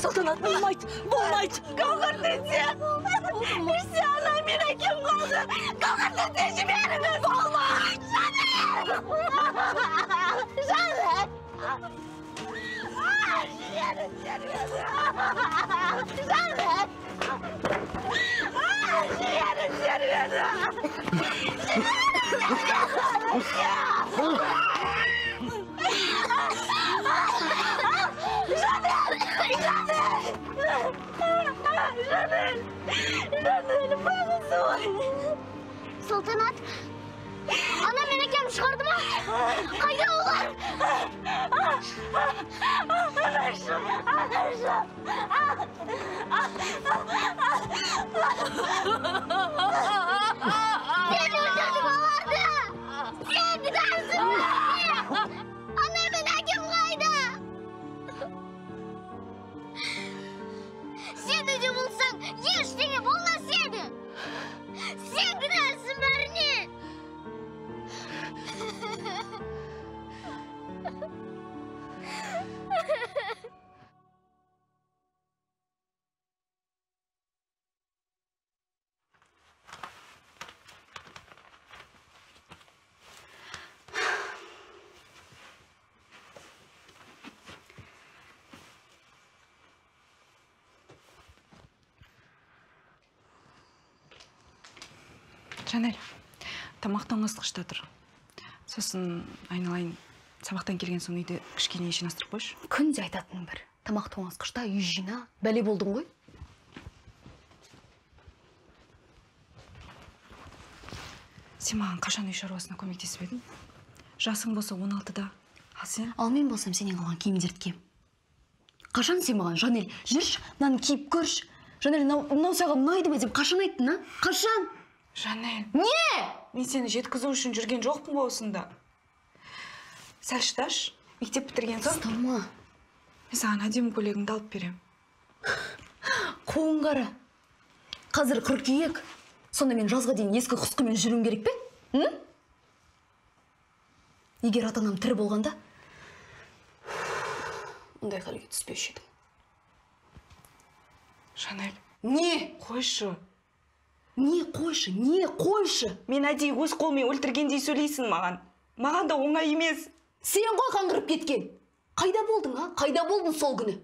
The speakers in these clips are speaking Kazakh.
салтанат болмайды болмайды гауһар десе ішсе ана мен әкем қалды гауһар десе жіберіңіз болмайды жаным жаным жаным жіберіңіз Жанель! Жанель, бағысы салтанат ана мен әкем шығарды ма қайда олар Анашым, жанель тамақ тоңазытқышта тұр. Сосын айналайын сабақтан келген соң үйде кішкене жинастырып қойшы. Күнде айтатының бір. Тамақ тоңазытқышта үй жина бәле болдың ғой. Сен маған қашан үй шаруасына көмектесіп едің? Жасың болса 16-да ал сен? Ал мен болсам сенен қалған киімдерді киемін. Қашан сен маған жанель? Жүрші мынаны киіп көрші. Жанель мынау мынау саған ұнайды ма деп қашан айттың а? Қашан? Жанель. Не! Мен сені жеткізу үшін жүрген жоқпын ғой осында. Сәл шыдашы мектеп бітірген соң. Ұстама мен саған әдемі көйлегіңді алып беремін қолың қара қазір қыркүйек. Сонда мен жазға дейін ескі құсқымен жүруім керек пе? М? Егер ата анам тірі болғанда мұндай халге түспеуші едім. Жанель. Не! Қойшы. Не қойшы не қойшы. Мен әдейі өз қолыммен өлтіргендей сөйлейсің маған. Маған да оңай емес. Сен ғой қаңғырып кеткен. Қайда болдың а? Қайда болдың сол күні?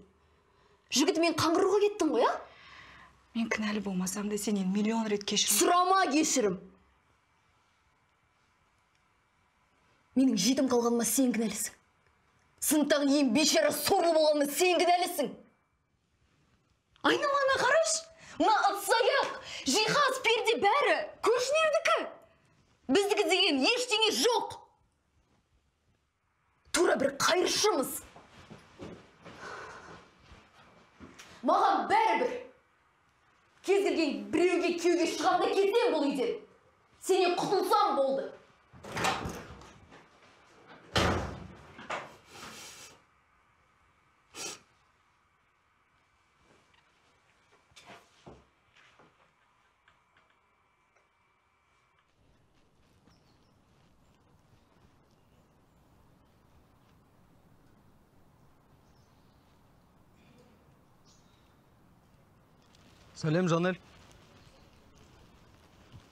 Жігітімен қаңғыруға кеттің ғой а? Мен кінәлі болмасам да сенен миллион рет кешірім. Сұрама кешірім. Менің жетім қалғаныма сен кінәлісің. Сыныптағы ең бейшара сорлы болғаныма сен кінәлісің. Айналаңа қарашы. Мына ыдыс аяқ жиһаз перде бәрі. Көршілердікі? Біздікі деген ештеңе жоқ. Тура бір қайыршымыз. Маған бәрібір кез келген біреуге күйеуге шығамын да кетемін бұл үйден. Сенен құтылсам болды. Сәлем жанель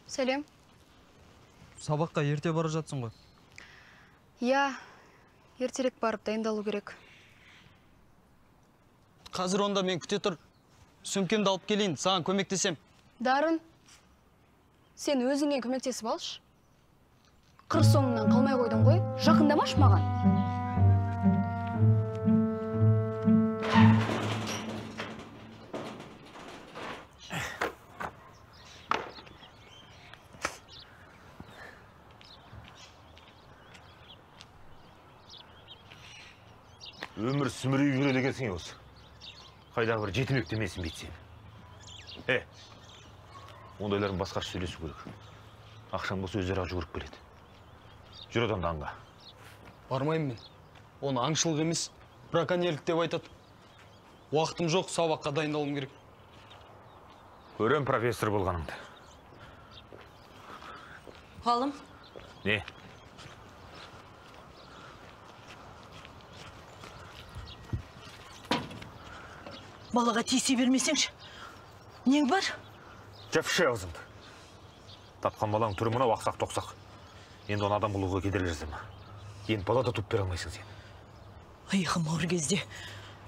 сәлем сабаққа ерте бара жатсың ғой иә ертерек барып дайындалу керек қазір онда мен күте тұр сөмкемді алып келейін саған көмектесем дарын сен өзіңе көмектесіп алшы қыр соңыңнан қалмай қойдың ғой жақындамашы маған өмір сүмірейіп жүреді екенсің осы. Қайдағы бір жетімек демесін бүйтсем е ондайлардың басқаша сөйлесу керек. Ақшаң болса өздері ақ жүгіріп келеді. Жүр одан да аңға. Бармаймын мен. Оны аңшылық емес браконьерлік деп айтады уақытым жоқ сабаққа дайындалуым керек. Көрем профессор болғаныңды ғалым не? Балаға тиісе бермесеңші. Нең бар? Жапшы аузыңды тапқан балаң түрі мынау ақсақ тоқсақ. Енді оны адам қылуға кедергі жасама. Енді бала да туып бере алмайсың сен. Иығым ауыр кезде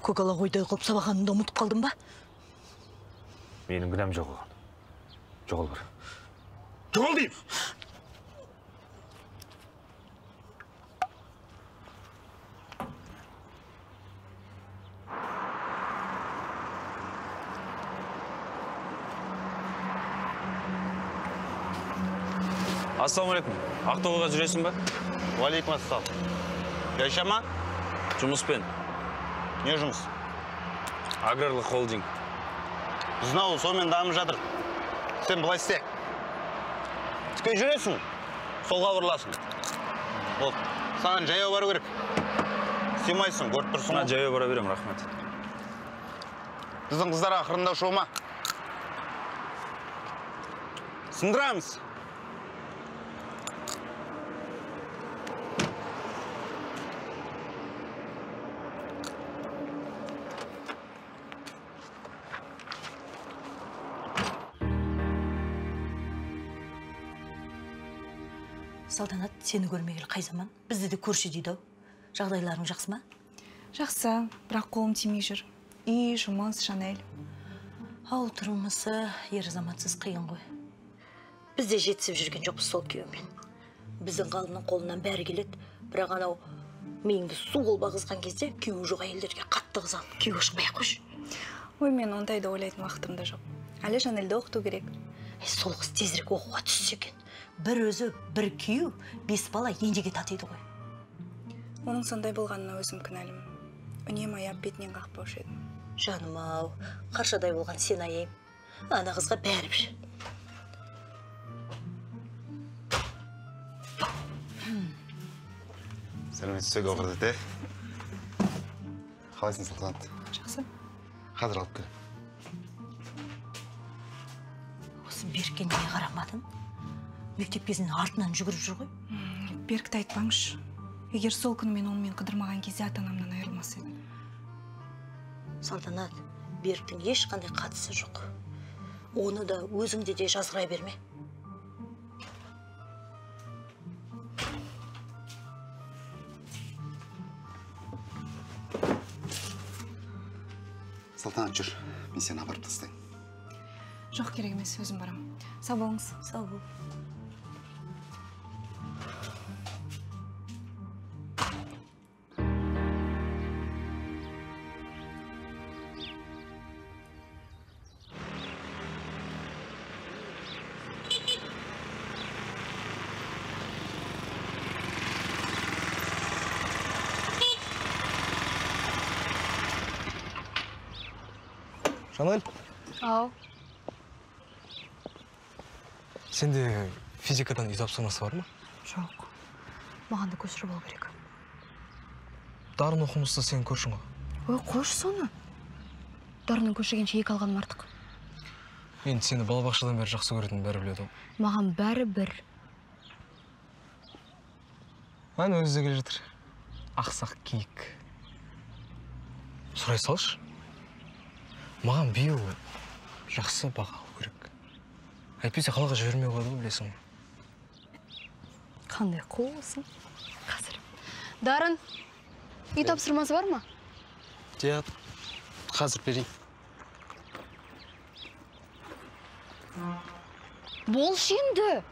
көкала қойдай қылып сабағанымды ұмытып қалдым ба? Менің кінәм жоқ оған. Жоғал бір. Жоғал деймін. Ассалаумағалейкум ақтоғайға жүресің ба? Уалейкум ассалам. Гайша ма? Жұмыспен. Не жұмыс? Аграрлық холдинг. Біздің ауыл сонымен дамып жатыр. Сен былай істе. Тіке жүресің. Солға бұрыласың. Болды саған жаяу бару керек. Істемайсың көріп тұрсың ғой. жаяу бара беремін рахмет. Біздің қыздар ақырында шома сындырамыз. Салтанат сені көрмегелі қай заман? Бізді де көрші дейді ау. Жағдайларың жақсы ма? Жақсы бірақ қолым тимей жүр. Үй жұмыс шанель. Ауыл тұрмысы ер заматсыз қиын ғой. Біз де жетісіп жүрген жоқпыз сол күйеумен. Біздің ғалымның қолынан бәрі келеді. Бірақ анау миыңды су қылып ағызған кезде күйеуі жоқ әйелдерге қатты қызғанып күйеуге шықпай ақ қойшы. Ой мен ондайды ойлайтын уақытым да жоқ. Әлі жанельді оқыту керек. Сол қыз тезірек оқуға түссе екен. Бір өзі бір күйеу бес бала енжеге татиды ғой. Оның сондай болғанына өзім кінәлімін. Үнемі аяп бетінен қақпаушы едім. Жаным ау қаршадай болған сен аяймын ана қызға бәрібір сәлеметсіз бе гауһар тете қалайсың салтанат жақсы. Қазір алып кел берікке неге қарамадың? Мектеп кезінде артынан жүгіріп жүр ғой. Берікті айтпаңызшы. Егер сол күні мен онымен қыдырмаған кезде ата анамнан айырылмас едім. Салтанат беріктің ешқандай қатысы жоқ. Оны да өзіңде де жазғыра берме. Салтанат жүр. Мен сені апарып тастаймын. Жоқ керек емес өзім барамын сау болыңыз. Сау бол. Жанель ау. Сенде физикадан үй тапсырмасы бар ма? Жоқ. Маған да көшіріп алу керек. Дарын оқымысты сен көршің ғой. Ой қойшы соны. Дарынның көшіргенше екі алғаным артық. Мен сені балабақшадан бері жақсы көретінін бәрі біледі ғой. Маған бәрі бір. Әне өзі де келе жатыр. Ақсақ киік. Сұрай салшы. Маған биыл жақсы баға әйтпесе қалаға жібермей қояды ғой білесің ғой. Қандай қуысың? Қазір. Дарын үй тапсырмасы бар ма? Иә қазір берейін. Болшы енді.